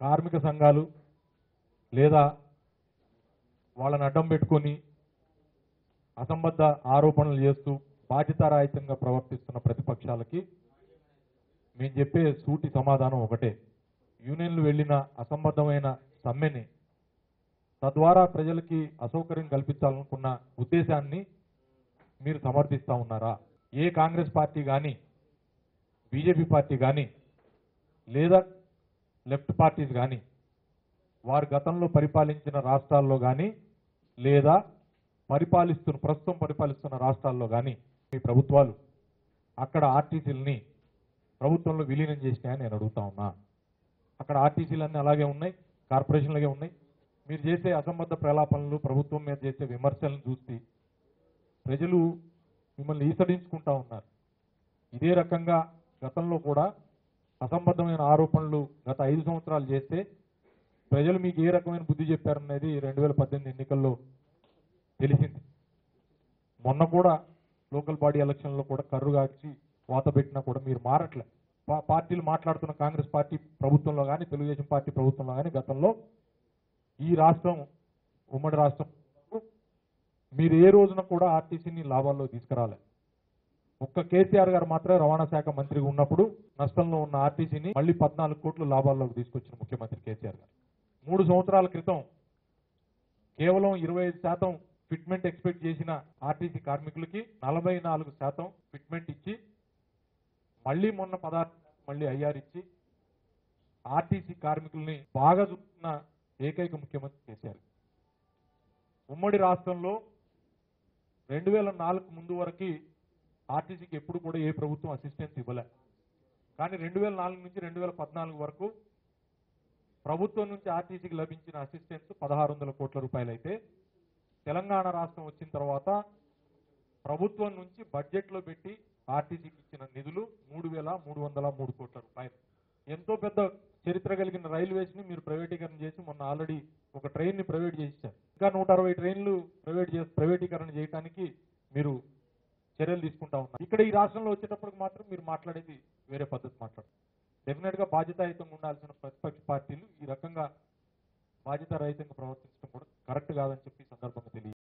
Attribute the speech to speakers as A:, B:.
A: కార్మిక సంఘాలు లేదా వాళ్ళని అడ్డం పెట్టుకొని అసంబద్ధ ఆరోపణలు చేస్తూ బాధ్యతారాహిత్యంగా ప్రవర్తిస్తున్న ప్రతిపక్షాలకి మేము చెప్పే సూటి సమాధానం ఒకటే. యూనియన్లు వెళ్ళిన అసంబద్ధమైన సమ్మెని తద్వారా ప్రజలకి అసౌకర్యం కల్పించాలనుకున్న ఉద్దేశాన్ని మీరు సమర్థిస్తా ఉన్నారా? ఏ కాంగ్రెస్ పార్టీ కానీ బీజేపీ పార్టీ కానీ లేదా లెఫ్ట్ పార్టీస్ కానీ వారు గతంలో పరిపాలించిన రాష్ట్రాల్లో కానీ లేదా పరిపాలిస్తున్న ప్రస్తుతం పరిపాలిస్తున్న రాష్ట్రాల్లో కానీ మీ ప్రభుత్వాలు అక్కడ ఆర్టీసీలని ప్రభుత్వంలో విలీనం చేసినాయని నేను అడుగుతా ఉన్నా. అక్కడ ఆర్టీసీలన్నీ అలాగే ఉన్నాయి కార్పొరేషన్లుగా ఉన్నాయి. మీరు చేసే అసంబద్ధ ప్రలాపనలు ప్రభుత్వం మీద చేసే విమర్శలను చూసి ప్రజలు మిమ్మల్ని ఈసడించుకుంటా ఉన్నారు. ఇదే రకంగా గతంలో కూడా అసంబద్ధమైన ఆరోపణలు గత ఐదు సంవత్సరాలు చేస్తే ప్రజలు మీకు ఏ రకమైన బుద్ధి చెప్పారనేది రెండు వేల పద్దెనిమిది ఎన్నికల్లో తెలిసింది. మొన్న కూడా లోకల్ బాడీ ఎలక్షన్లో కూడా కర్రు కాచి వాత పెట్టినా కూడా మీరు మారట్లే. పార్టీలు మాట్లాడుతున్న కాంగ్రెస్ పార్టీ ప్రభుత్వంలో కానీ తెలుగుదేశం పార్టీ ప్రభుత్వంలో కానీ గతంలో ఈ రాష్ట్రం ఉమ్మడి రాష్ట్రం మీరు ఏ రోజున కూడా ఆర్టీసీని లాభాల్లో తీసుకురాలే. ఒక్క కేసీఆర్ గారు మాత్రమే రవాణా శాఖ మంత్రిగా ఉన్నప్పుడు నష్టంలో ఉన్న ఆర్టీసీని మళ్ళీ పద్నాలుగు కోట్లు లాభాల్లోకి తీసుకొచ్చిన ముఖ్యమంత్రి కేసీఆర్ గారు. మూడు సంవత్సరాల క్రితం కేవలం ఇరవై ఐదు శాతం ఫిట్మెంట్ ఎక్స్పెక్ట్ చేసిన ఆర్టీసీ కార్మికులకి నలభై నాలుగు శాతం ఫిట్మెంట్ ఇచ్చి మళ్ళీ మొన్న పదార్థ మళ్ళీ ఐఆర్ ఇచ్చి ఆర్టీసీ కార్మికుల్ని బాగా చూస్తున్న ఏకైక ముఖ్యమంత్రి కేసీఆర్. ఉమ్మడి రాష్ట్రంలో రెండు వేల నాలుగు ముందు వరకు ఆర్టీసీకి ఎప్పుడు కూడా ఏ ప్రభుత్వం అసిస్టెన్స్ ఇవ్వలే. కానీ రెండు వేల నాలుగు నుంచి రెండు వేల పద్నాలుగు వరకు ప్రభుత్వం నుంచి ఆర్టీసీకి లభించిన అసిస్టెన్స్ పదహారు వందల కోట్ల రూపాయలు అయితే తెలంగాణ రాష్ట్రం వచ్చిన తర్వాత ప్రభుత్వం నుంచి బడ్జెట్లో పెట్టి ఆర్టీసీకి ఇచ్చిన నిధులు మూడు వేల మూడు వందల మూడు కోట్ల రూపాయలు. ఎంతో పెద్ద చరిత్ర కలిగిన రైల్వేస్ని మీరు ప్రైవేటీకరణ చేసి మొన్న ఆల్రెడీ ఒక ట్రైన్ని ప్రైవేట్ చేసి ఇంకా నూట అరవై ట్రైన్లు ప్రైవేట్ చేసి ప్రైవేటీకరణ చేయడానికి మీరు చర్యలు తీసుకుంటా ఉన్నారు. ఇక్కడ ఈ రాష్ట్రంలో వచ్చేటప్పటికి మాత్రం మీరు మాట్లాడేది వేరే పద్ధతి మాట్లాడు డెఫినెట్గా బాధ్యతాయుతంగా ఉండాల్సిన ప్రతిపక్ష పార్టీలు ఈ రకంగా బాధ్యతారహితంగా ప్రవర్తించడం కూడా కరెక్ట్ కాదని చెప్పి సందర్భంగా తెలియదు